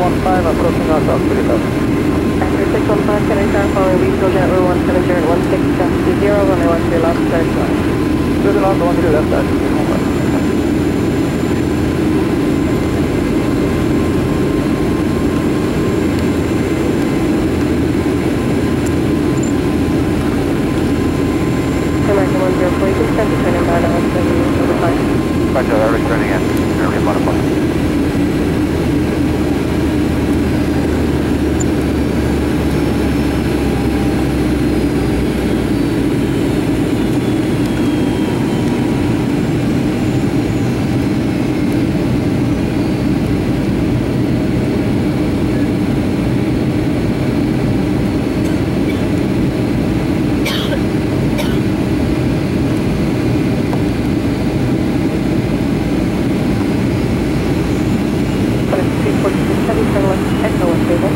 615 approaching out 3000. After 615, can I start following regional jet route 170 at 16 steps to 0, runway 1 to your left, start flying. To the left, one to the left, that's American 104, you can send the turn in by the 170 for the flight. Roger, they're returning in. Area butterfly. But it's 346, heavy turn left, echo with table.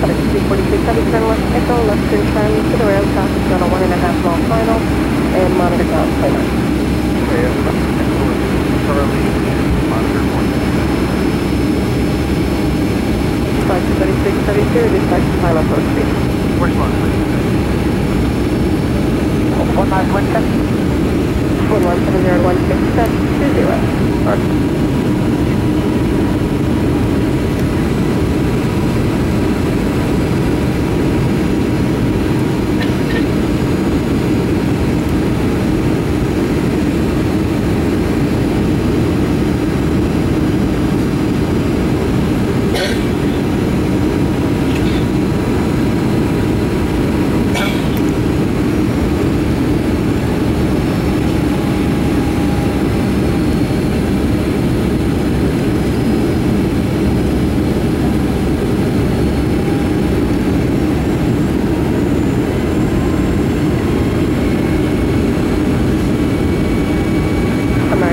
But it's 346, heavy turn left, echo, left turn turn to the rail, traffic on a one and a half mile final, and monitor ground clear. Okay, Charlie, monitor one. Flight 3632, dispatch to final approach speed. Where's monitor? One nine one ten. One one seven zero one six set two zero. American one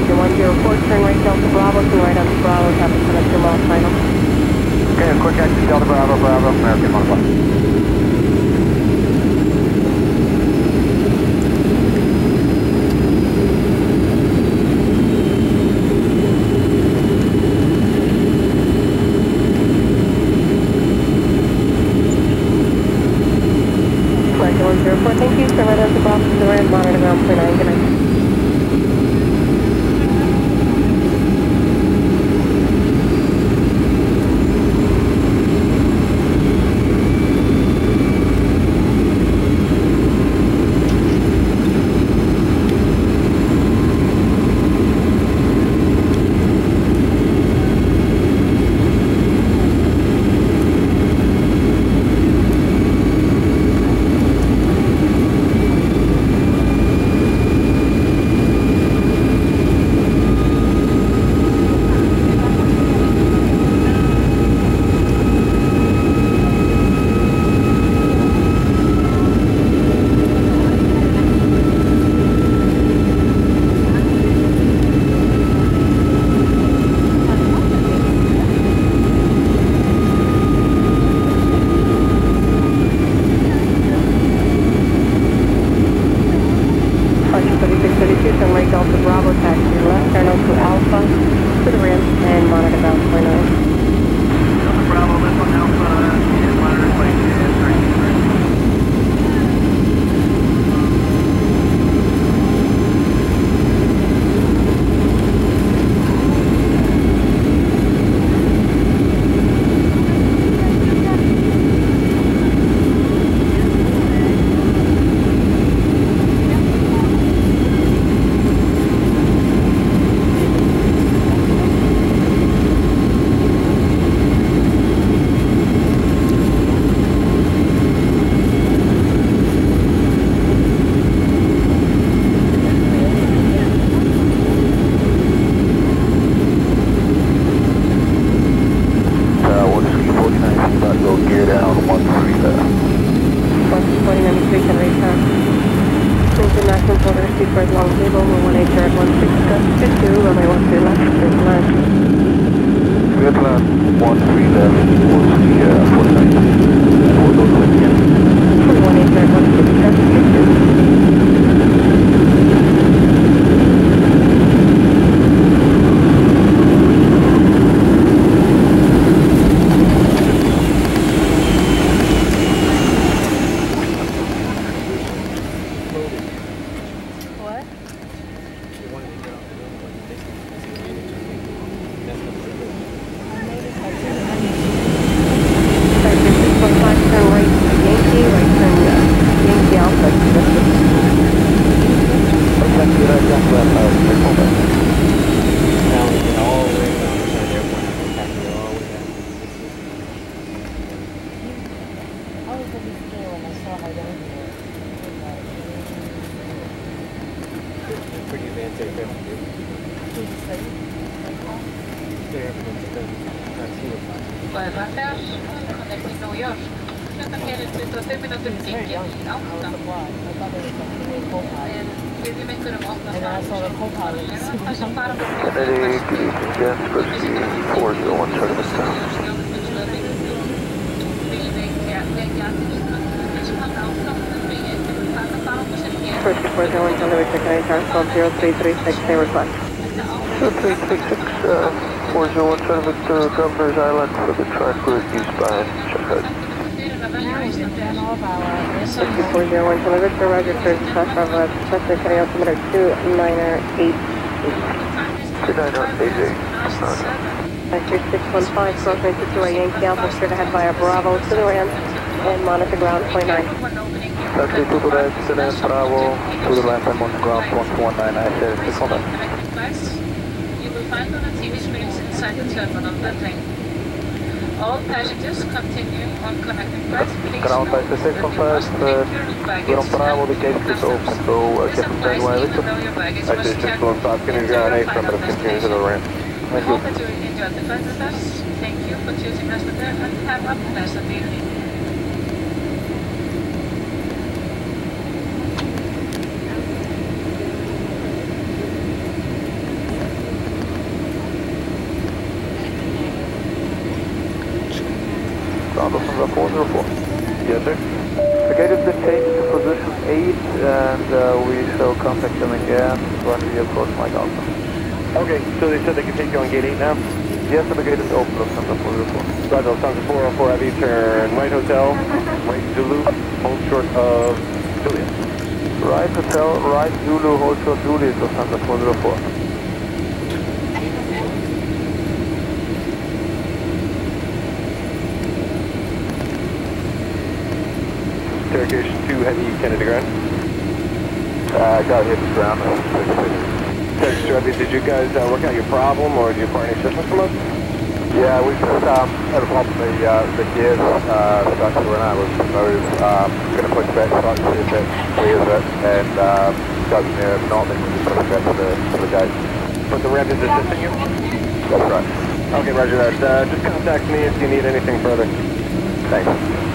Ranger 104, turn right Delta Bravo, to right on to Bravo, have to the 2 mile final. Okay, quick exit Delta Bravo, Bravo, American 101. increase in radar. International Border for Long Table, 118 at 1622, runway 13 left, straight land. Straight land, 13 left, towards the uh, 49, and we'll to it again. 118 at Pretty advanced aircraft. They're everything's done. Not too much. Buenas Connecting New York. Kierunkiem 3 minuty She was very young. dzięki. I was Auto. surprised. I thought it was like a co-pilot. Jedymy, który można And then I saw the co-pilot. Także parę Kennedy, Jens, proceed 401, turn to south. First 401, delivery to Kennedy Tower, call 0336, they request. 0336, uh, 401, turn to Governor's Island for the track route by check out. Now we can turn off our First airplane. 401, delivered to Roger, first class of uh, Cessna Kennedy altimeter 2988. 2988. Sector 615, cross range to a Yankee Alpha, straight ahead via Bravo to the ramp, and monitor ground 29. Taxi to the left, the Bravo, to the left, I'm on ground 119, I said, six one five. You will find on the TV inside the terminal. All passengers continue on connecting. Please Ground that 615, you must uh, we're on Bravo, the gate is open, so uh, This Captain applies Bedwell, even listen. though your baggage I was see checked 615, can you your 8 from the continue to the ramp? Thank you. the with us. Thank you for choosing us today and have a pleasant evening. Ground from 404. Yes, sir. The gate has been changed to position 8, and uh, we shall contact them again when we approach Mike Alpha. Okay, so they said they can take you on gate 8 now? Yes, and the gate is open, Lufthansa 404. Roger, Lufthansa 404, have you turn right hotel, right Zulu, hold short of Julia. Right hotel, right Zulu, hold short Juliet, Lufthansa 404. Turkish 2 Heavy Kennedy ground. Uh, got hit the ground. Turkish 2 Heavy, did you guys uh, work out your problem or do you require any assistance from us? Yeah, we just um, had a problem. with The, uh, the gears uh, started to out of move. Um, going to push back, start to see if it clears it, and um, got near not then we just push back to the, to the gate. But the rep is assisting you? That's right. Okay, roger that. Uh, just contact me if you need anything further. Thanks.